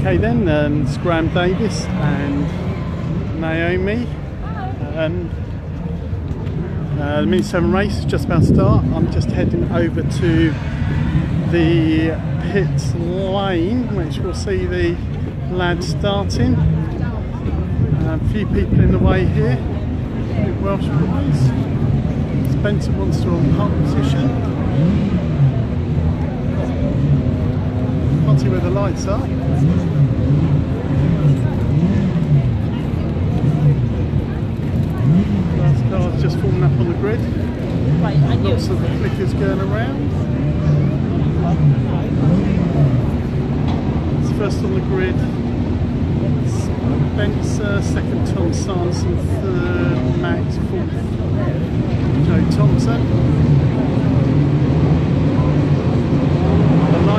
Okay then, um, it's Graham Davis and Naomi. And uh, the Mini 7 race is just about to start. I'm just heading over to the pit lane, which we'll see the lads starting. Uh, a few people in the way here. Welsh boys. Spencer wants to on pole position. Can't see where the lights are. Last car's just falling up on the grid. Right, and you. Lots of flickers going around. It's first on the grid. Spencer, uh, second Tom Sanson, third Max, fourth Joe Thompson.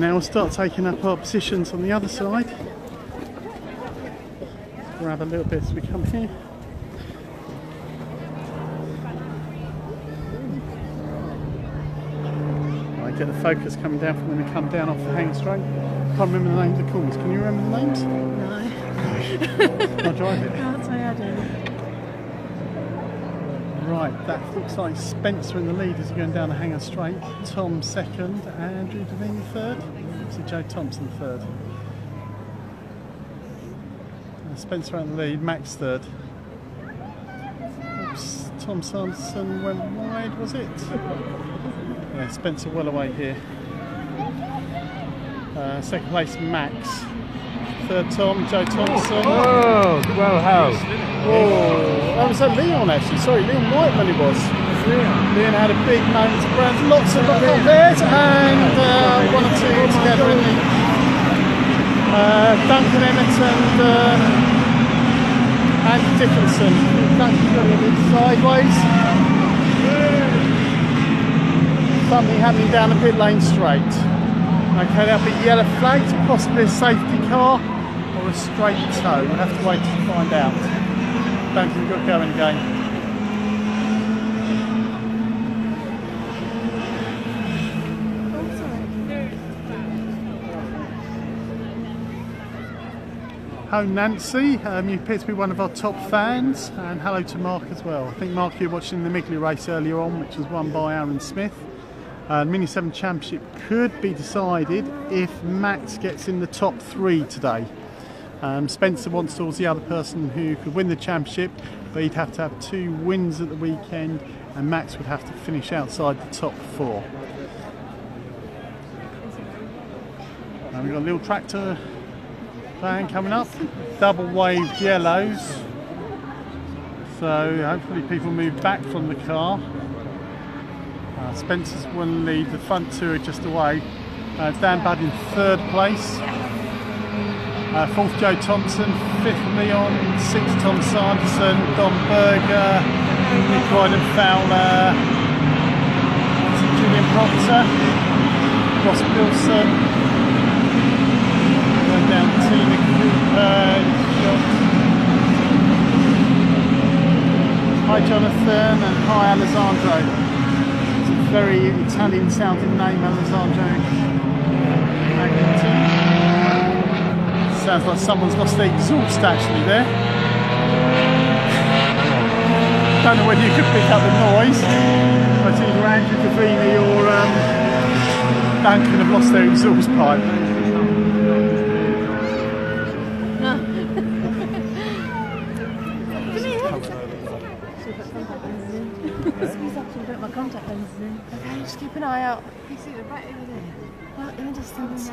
Now we'll start taking up our positions on the other side. Grab a little bit as we come here. I get the focus coming down from when they come down off the hang straight. Can't remember the names of the corners. Can you remember the names? No, I'll drive it. can't say I do. Right, that looks like Spencer in the lead as you're going down the hangar straight. Tom second, Andrew Devine third. So Joe Thompson third. Uh, Spencer out in the lead, Max third. Oops, Tom Sanderson went wide, was it? Yeah, Spencer well away here. Uh, second place, Max. Third, Tom, Joe Thompson. Oh, well held. Oh, that was a Leon actually. Sorry, Leon Whiteman it was. Leon had a big moment of brand. Lots of little pairs and uh, one or two together in the uh, Duncan Emmett and uh, Andy Dickinson. Duncan got a bit sideways. Something happening down the pit lane straight. Okay, that'll be yellow flags, possibly a safety car or a straight tow. We'll have to wait to find out. Got going again. Oh. Hello Nancy, um, you appear to be one of our top fans, and hello to Mark as well. I think Mark, you were watching the Miglia race earlier on, which was won by Aaron Smith. Uh, Mini 7 Championship could be decided if Max gets in the top three today. Um, Spencer wants towards the other person who could win the championship, but he'd have to have two wins at the weekend, and Max would have to finish outside the top four. And we've got a little tractor van coming up, double waved yellows. So hopefully people move back from the car. Uh, Spencer's one lead, the front two are just away. Uh, Dan Budd in third place. Uh, fourth Joe Thompson, fifth Leon, sixth Tom Sanderson, Don Berger, Nick Ryden Fowler, Julian Proctor, Ross Wilson, down Tina Cooper, Hi Jonathan and hi Alessandro. It's a very Italian sounding name, Alessandro. Magnetti. Sounds like someone's lost their exhaust actually there. Don't know whether you could pick up the noise, but either Andrew Cavini or um, Duncan have lost their exhaust pipe. No. He's actually put my contact lenses in. Okay, just keep an eye out. You see the right over there. Well, in the distance.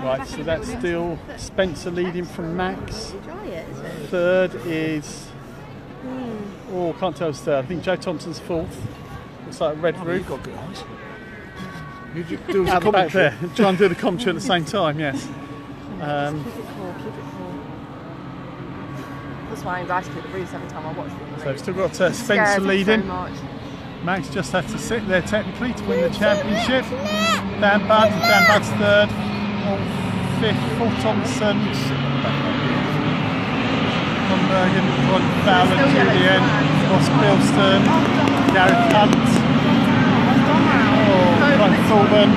Right, so that's still Spencer leading from Max. Try it, is it? Third is. Oh, can't tell who's third. I think Joe Thompson's fourth. Looks like a red You've roof. got good eyes. You do do Out the back there. Try and do the commentary at the same time, yes. Um, Keep it cool, keep it cool. That's why anxiety hit the roof every time I watch them. so we've still got uh, Spencer leading. So much. Max just had to sit there technically to win the championship. Dan Budd, Dan Budd's third. Fifth, Paul Thompson. Von Bergen, Still yellow Julian. Ross Bilston, Gareth Hunt, oh, Frank Thorburn.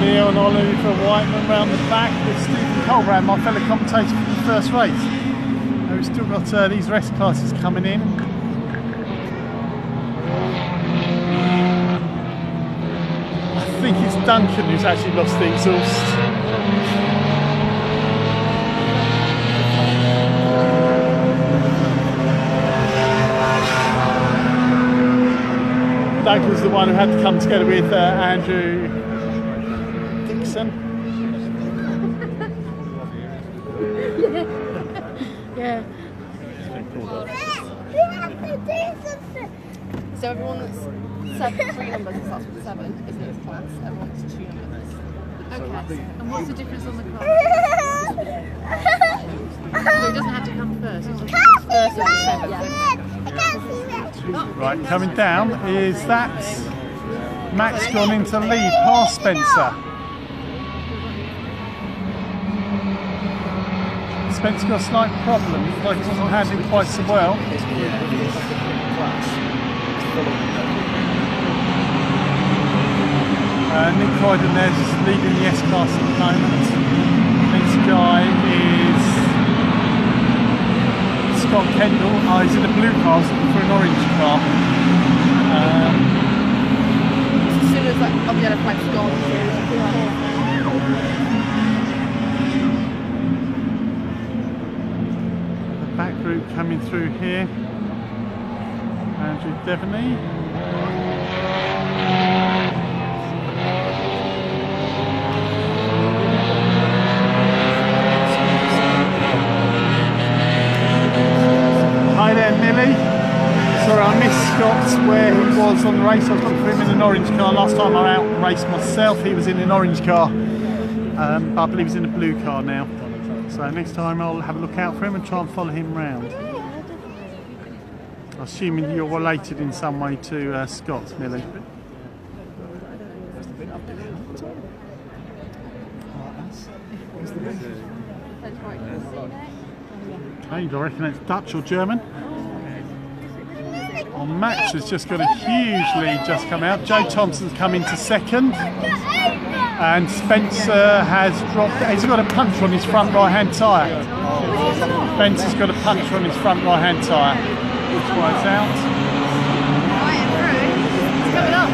Leon Oliver Whiteman round the back with Stephen Colbrand, my fellow commentator for the first race. We've still got uh, these rest classes coming in. Think it's Duncan who's actually lost the exhaust. Duncan's the one who had to come together with uh, Andrew Dixon. Yeah. So everyone that's seven, three numbers that starts with seven is in this class. Everyone that's two numbers. Okay. And what's the difference on the class? So it doesn't have to come first. It just comes first over seven. Yeah. Right, coming down is that Max gone into lead past Spencer. Spencer got a slight problem, looks like he wasn't handling quite so well. Uh, Nick Croydon there's leading the S class at the moment. Next guy is Scott Kendall. Oh, he's in a blue car, he's looking for an orange car. Um, As soon as that other yellow flag's gone, the back group coming through here. Andrew Devaney. Millie. Sorry, I missed Scott where he was on the race. I was looking for him in an orange car. Last time I out raced myself, he was in an orange car. Um, but I believe he's in a blue car now. So next time I'll have a look out for him and try and follow him round. Assuming you're related in some way to uh, Scott, Millie. Okay, do I reckon it's Dutch or German? Oh, Max has just got a huge lead just come out. Joe Thompson's come into second. And Spencer has dropped, he's got a punch on his front right hand tyre. Spencer's got a punch on his front right hand tyre. Which way it's out? It's coming up.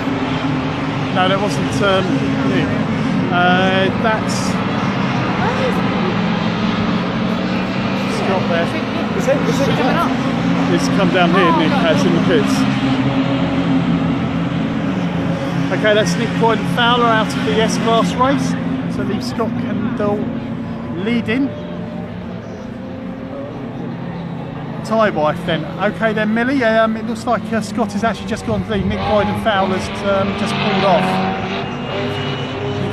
No, that wasn't um, Nick. Uh, that's Scott there. Is it? Is it? Up. It's come down here, Nick, has in the pits. Okay, that's Nick and Fowler out of the S Class race. So leave Scott Kendall leading. Tie wife then. Okay then, Millie. Um, it looks like uh, Scott has actually just gone to lead. Nick Croydon Fowler's um, just pulled off.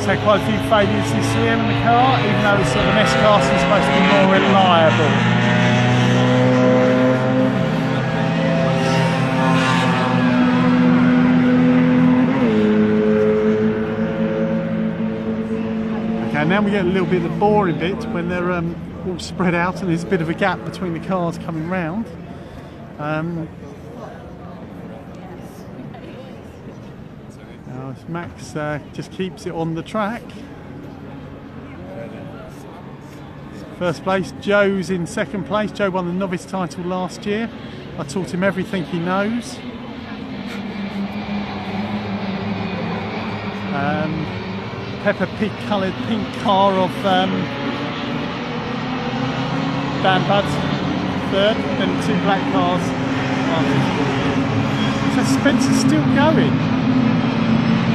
Had quite a few failures this year in the car, even though it's an S Class is supposed to be more reliable. Okay, then we get a little bit of the boring bit when they're um, all spread out and there's a bit of a gap between the cars coming round. Um, now Max uh, just keeps it on the track. First place, Joe's in second place. Joe won the novice title last year. I taught him everything he knows. Um, pepper pig coloured pink car of um, Dan Budd third, then two black cars. So Spencer's still going.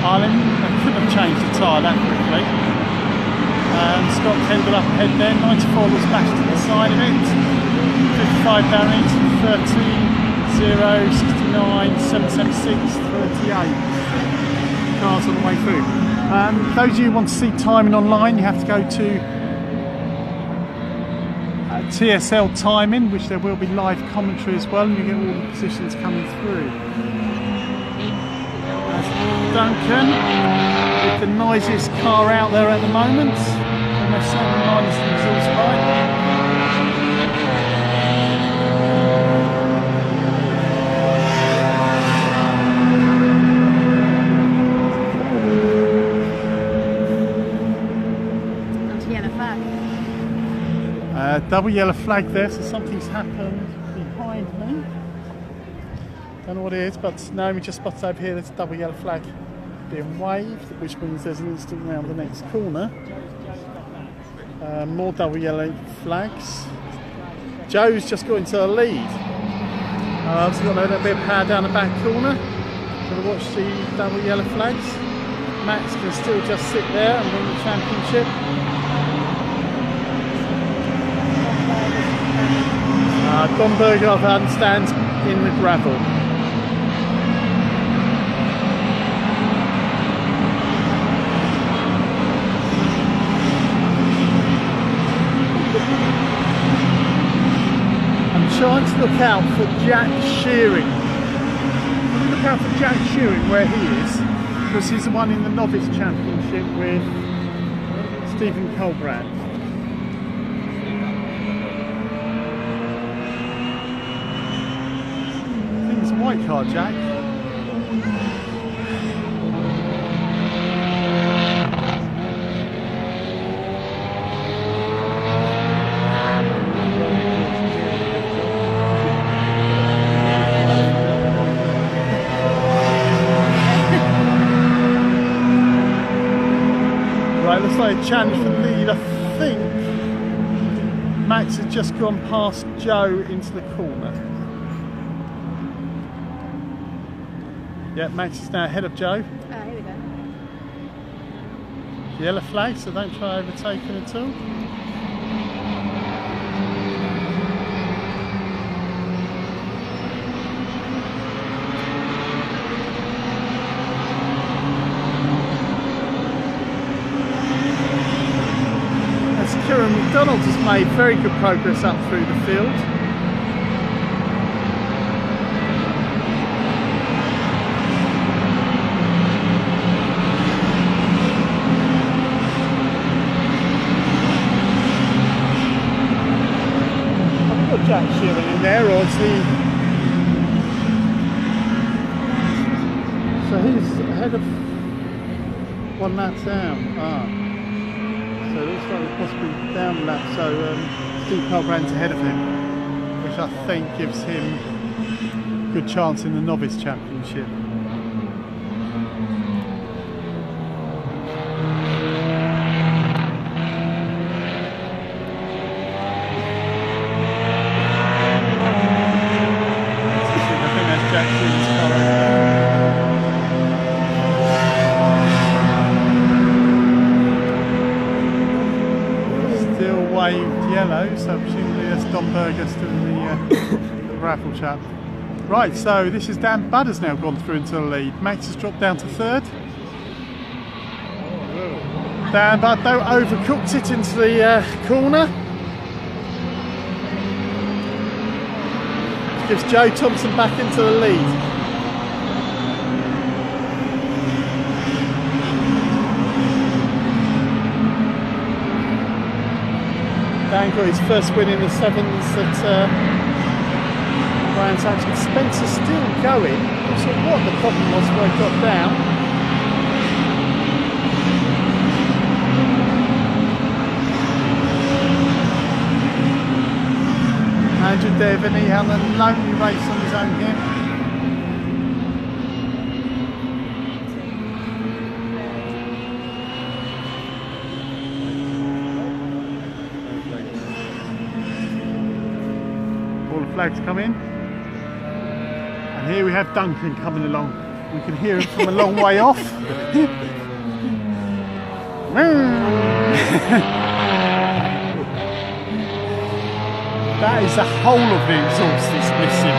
Ireland, they couldn't have changed the tyre that quickly. Um, Scott Kendall up ahead there, 94 was bashed to the side of it. 55 down into 13, 0, 69 776, 38 cars on the way through. Um, those of you who want to see timing online, you have to go to uh, TSL timing, which there will be live commentary as well, and you get all the positions coming through. That's Duncan with the noisiest car out there at the moment. The double yellow flag there, so something's happened behind me. Don't know what it is, but we just spotted over here there's a double yellow flag being waved, which means there's an instant round the next corner. Uh, more double yellow flags. Joe's just got into the lead. Uh, I've got a little bit of power down the back corner. Gonna watch the double yellow flags. Max can still just sit there and win the championship. Uh, I understand, in the gravel. I'm trying to look out for Jack Shearing. Look out for Jack Shearing where he is, because he's the one in the novice championship with Stephen Colbrand. I think it's a white Jack. Right, looks like a challenge for the lead. I think Max has just gone past Joe into the corner. Yeah, Max is now ahead of Joe. Ah, here we go. Yellow flag, so don't try overtaking at all. As Kieran McDonald has made very good progress up through the field. So he's ahead of one lap down. Ah. So it looks like possibly down lap. So um, Steve Colbrand's ahead of him, which I think gives him a good chance in the novice championship. I think that's Jack Shearing's car. Still so presumably that's Don still in the uh, raffle chat. Right, so this is Dan Budd has now gone through into the lead. Max has dropped down to third. Dan Budd though overcooked it into the uh, corner. Gives Joe Thompson back into the lead. Got his first win in the sevens at uh, Brands Hatch. Spencer still going. Not sure what the problem was where he got down. Andrew Devaney had a lonely race on his own here. flags in, And here we have Duncan coming along. We can hear him from a long way off. that is the whole of the exhaust that's missing.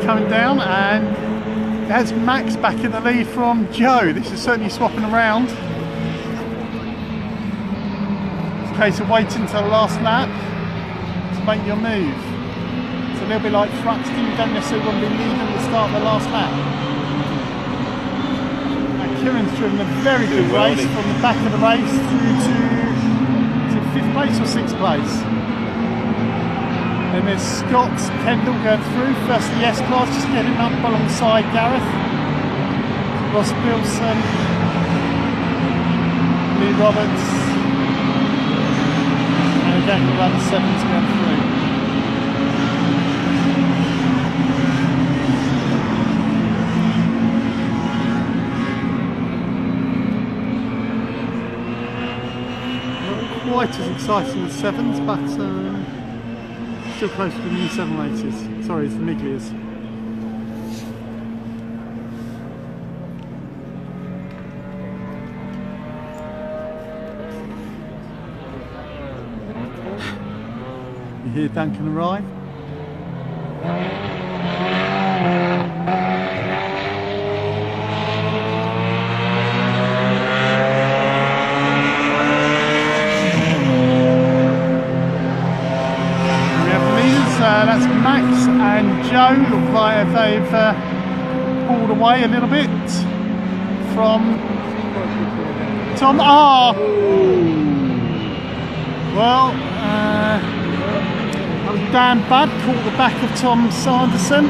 coming down and has Max back in the lead from Joe. This is certainly swapping around. It's a case of waiting till the last lap to make your move. It's a little bit like Thruxton, you don't necessarily want to be leading at the start of the last lap. Now Kieran's driven a very good race from the back of the race through to, it fifth place or sixth place? Then there's Scott Kendall going through, first the S class, just getting up alongside Gareth. Ross Bilson, Lee Roberts, and again the run sevens going through. Not Quite as exciting as sevens, but um, Still close to the new 780s. Sorry, it's the Miglias. You hear Duncan arrive? Joe. Look like they've uh, pulled away a little bit from Tom R. Well, uh, Dan Budd caught the back of Tom Sanderson.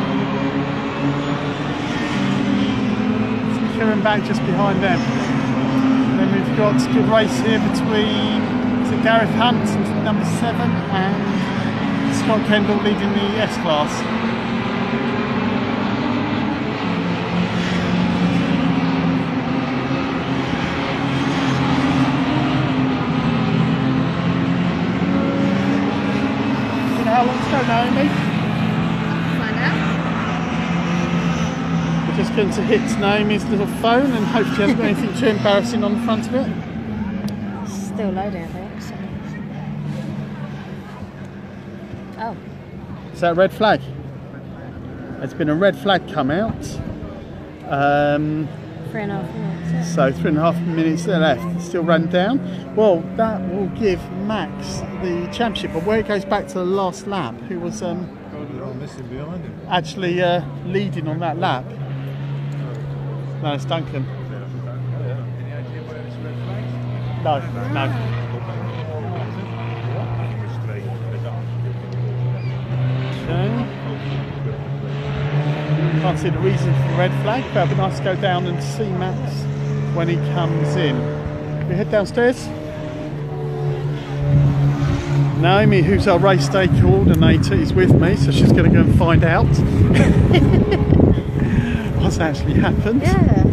Kieran back just behind them. And then we've got a good race here between Gareth Hunt, number seven, and Scott Kendall leading the S class. Do you know how long to go, Naomi? We're just going to hit Naomi's little phone and hope she hasn't got anything too embarrassing on the front of it. Still loading, I think. So. Oh, Is that a red flag? There's been a red flag come out. Um, three and a half minutes. So three and a half minutes left. Still run down. Well, that will give Max the championship. But where it goes back to the last lap, who was um, actually uh, leading on that lap? No, it's Duncan. No, no. Can't see the reason for the red flag, but it'd be nice to go down and see Max when he comes in. We head downstairs. Naomi, who's our race day coordinator, is with me, so she's going to go and find out what's actually happened. Yeah.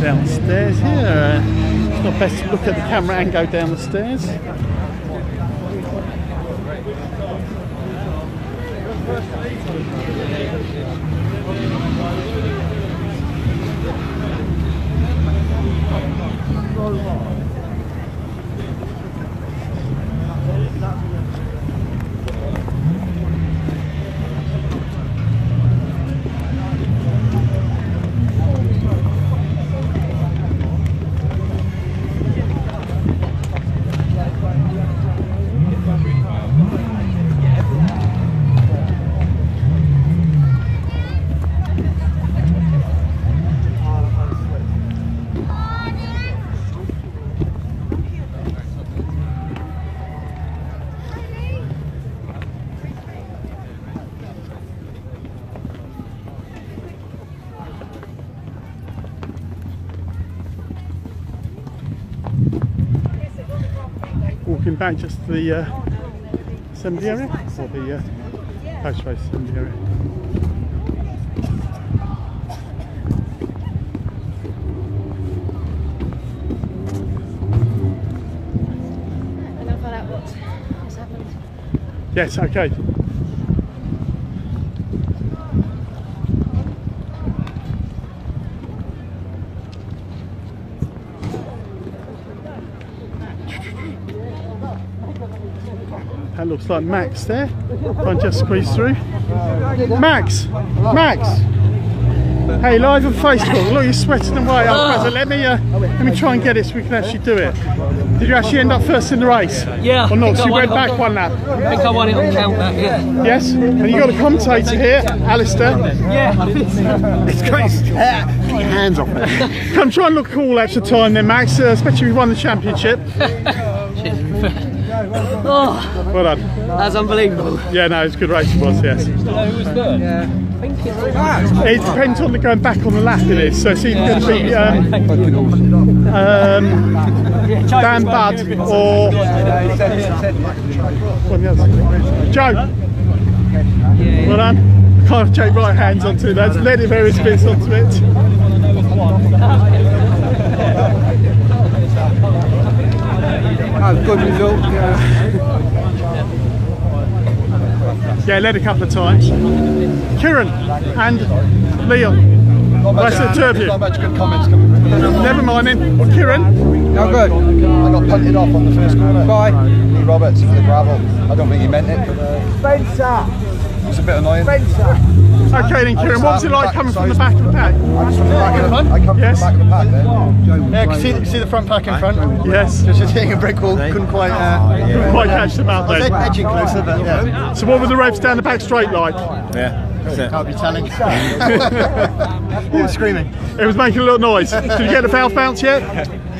downstairs here. It's not best to look at the camera and go down the stairs. Normal. Back just the uh, assembly area, or the uh, post race assembly area. I'm gonna find out what has happened. Yes, okay. That looks like Max there. If I just squeeze through. Max! Max! Hey, live on Facebook. Look, you're sweating away. Oh, Prezza, let me uh, let me try and get it so we can actually do it. Did you actually end up first in the race? Yeah. Or not? So you went back on- one lap. I think I won it on count that, yeah. Yes? And you got a commentator here, Alistair. Yeah, It's great. Hands off it. Come try and look cool extra time then, Max, uh, especially if you won the championship. oh, Well done. that's unbelievable. Yeah, no, it's a good race it was, yes. It depends on the going back on the lap it is. So it's either going to be um, um, Dan Budd or what the other- Joe. Well done. I can't take right hands onto it. Let's let it various bits onto it. Oh, good result. Yeah. Yeah, led a couple of times. Kieran and Leon. Nice to two of you. Not much good comments coming from you. Never mind then. Well, Kieran, No good. I got punted off on the first corner. Bye. Lee Roberts for the gravel. I don't think he meant it, but uh, it was a bit annoying. Okay then Kieran, what was it like coming from the back of the pack? I just from the back of the, I come Yes. from the back of the pack there. Yeah, can see, see the front pack in front. Yes. Just just hitting a brick wall, couldn't quite. Uh, Quite catch them out I was there. edging closer, but yeah. So what were the revs down the back straight like? Yeah, can't be telling. he was screaming. It was making a little noise. Did you get the valve bounce yet?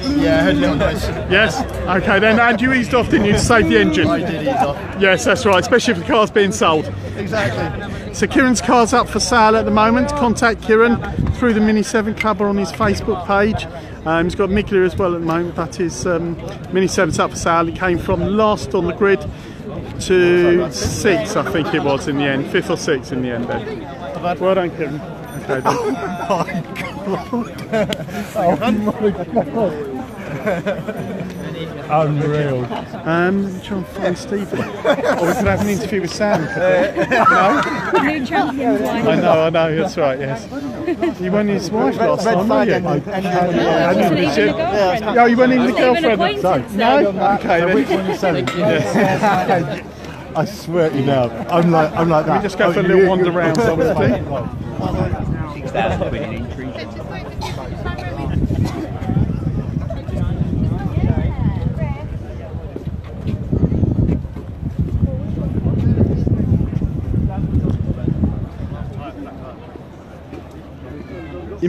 Yeah, I heard a little noise. Yes. Okay then, and you eased off, didn't you, to save the engine? I did ease off. Yes, that's right, especially if the car's being sold. Exactly. So Kieran's car's up for sale at the moment. Contact Kieran through the Mini 7 Club or on his Facebook page. Um, he's got Miglia as well at the moment, but his um, Mini 7's up for sale. It came from last on the grid to six, I think it was in the end, fifth or sixth in the end. Then. Well done, Kieran. Okay, then. Unreal. Um, let me try and find Stephen. or we could have an interview with Sam. New champion's wife. I know, I know, that's right, yes. You won his wife last time, weren't you? I wasn't even a girlfriend. Oh, you weren't even the girlfriend? acquaintance, No? no. Okay, then. Which one you selling? I swear to you now, I'm like, I'm like that. Let me just go for a little wander round, obviously. You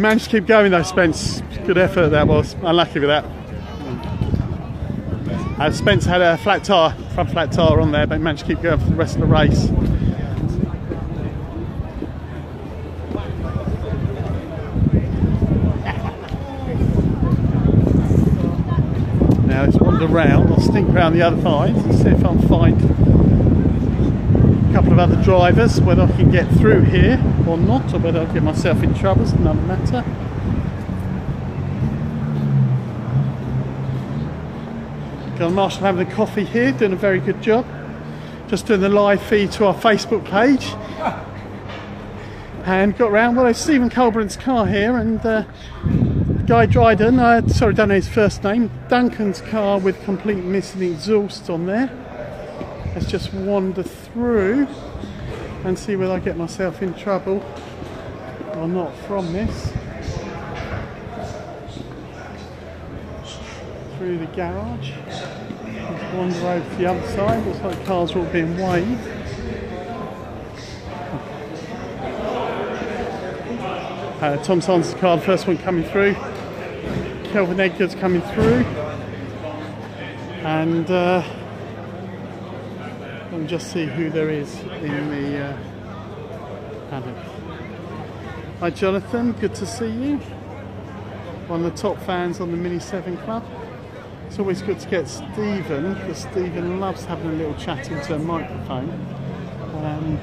managed to keep going though, Spence. Good effort that was. Unlucky with that. Uh, Spence had a flat tyre, front flat tyre on there, but managed to keep going for the rest of the race. Now let's wander round. I'll stink around the other side and see if I can find couple of other drivers, whether I can get through here or not, or whether I'll get myself in trouble. It's another matter. Got Marshall having a coffee here, doing a very good job. Just doing the live feed to our Facebook page. And got round, well, it's Stephen Colbrand's car here, and uh, Guy Dryden, uh, sorry, don't know his first name, Duncan's car with complete missing exhaust on there. Let's just wander through and see whether I get myself in trouble or not from this. Through the garage. Let's wander over to the other side. Looks like cars are all being weighed. Uh, Tom car, the first one coming through. Kelvin Edgar's coming through. And uh, I'll just see who there is in the uh, paddock. Hi Jonathan, good to see you. One of the top fans on the Mini 7 Club. It's always good to get Stephen, because Stephen loves having a little chat into a microphone. Um,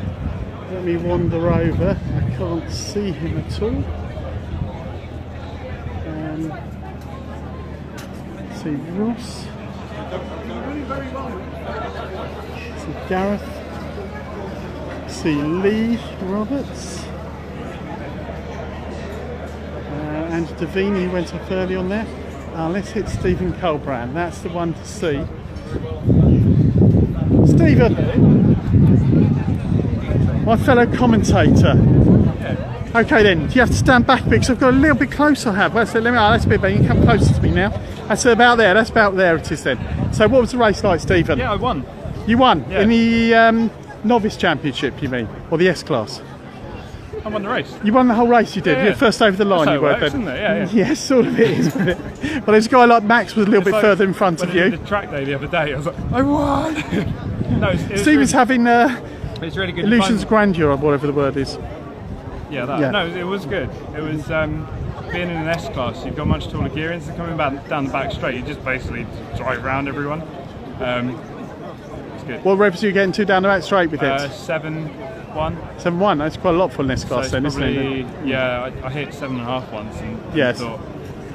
let me wander over. I can't see him at all. Um, see Ross. See Gareth. See Lee Roberts. Uh, and Davini went up early on there. Uh, let's hit Stephen Colbrand. That's the one to see. Stephen, my fellow commentator. Okay then, do you have to stand back because I've got a little bit closer I have. That's it, let me, oh, that's a bit better, you come closer to me now. That's about there, that's about there it is then. So what was the race like, Stephen? Yeah, I won. You won Yeah. in the um, novice championship, you mean, or the S class? I won the race. You won the whole race, you did. Yeah, You're yeah. first over the line. That's how you it were works, then. isn't it? Yeah, yeah. Yes, sort of it is. isn't it? but there's a guy like Max was a little bit like further in front when of you. did the track day the other day. I was like, I won. no, it's, it was really, having uh, it's really good. illusions of fun. grandeur, or whatever the word is. Yeah, that. Yeah. No, it was good. It was um, being in an S class. You've got much taller gear ins. and Coming back down the back straight, you just basically drive around everyone. Um, it's good. What revs are you getting to down the back straight with it? Uh, seven one. Seven one. That's quite a lot for an S So class, it's then, isn't it? yeah, I, I hit seven and a half once and and Yes. thought,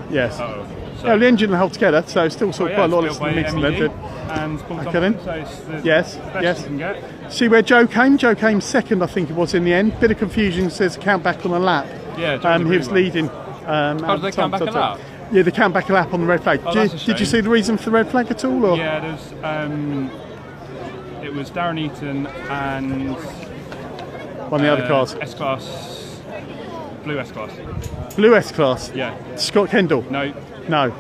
Yes. oh. So, Yeah, the engine held together, so still sort oh, of yeah, quite a lot it's of built by mixing MEG there. and Paul Okay, Thompson, then. so it's the Yes, best yes. you can get. See where Joe came? Joe came second, I think it was in the end. Bit of confusion. Says count back on a lap. Yeah, Joe um, he was really leading. Um, Oh, did they count back a time. lap? Yeah, they count back a lap on the red flag. Oh, did, that's a did you see the reason for the red flag at all? Or? Yeah, there's um, it was Darren Eaton and on the other uh, cars. S class, blue S class. Blue S class. Yeah, Scott Kendall. no, No.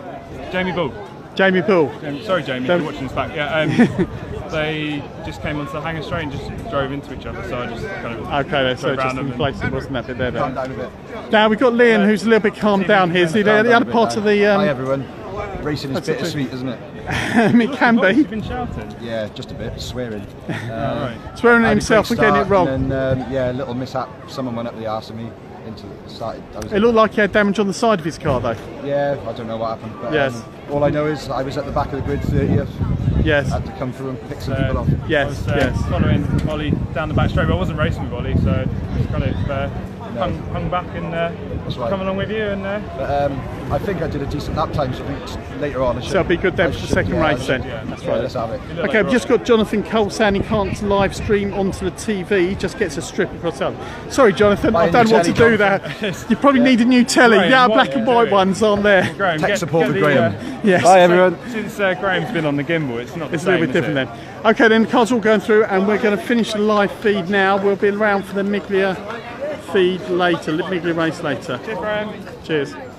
Jamie Bull. Jamie Poole. Um, sorry, Jamie, Don't- you're watching this back. Yeah, um, they just came onto the hangar straight and just drove into each other. So I just kind of Okay, then, so drove just around them and- replaced wasn't that bit there? Calm Then? down a bit. Now we've got Liam, who's a little bit calmed down here. See, the, the other part now. of the Hi um, everyone. Racing is That's okay. bittersweet, isn't it? it can be. You've been shouting. Yeah, just a bit. Swearing. All right. Swearing at himself for getting it wrong. And then, um, yeah, a little mishap. Someone went up the arse of me into the started. I was It looked like he had damage on the side of his car, though. yeah, I don't know what happened. But, Yes. um, all I know is I was at the back of the grid 30th. Yes. I Had to come through and pick some So, people off. I Yes. was uh, Yes. following Ollie down the back straight, but I wasn't racing with Ollie, so just kind of uh, hung, hung back and uh, right. come along with you. And uh, But um, I think I did a decent lap time, so I think later on I should. So it'll be good then for the second yeah, race should- then. yeah. That's Yeah, right. let's have it. Okay, like I've just got Jonathan Cole saying he can't live stream onto the TV. He just gets a strip across the Sorry, Jonathan, Buy I a don't new know what to do there. You probably need a new telly. Graham, Yeah, what black are and white doing? ones on there. Graham, Tech get- support get with the, Graham. uh, Yes. Hi everyone. Since uh, Graham's been on the gimbal, it's not the It's a little bit different it? then. Okay, then the car's all going through, and we're going to finish the live feed now. We'll be around for the Miglia feed later, Miglia race later. Cheers. Cheers.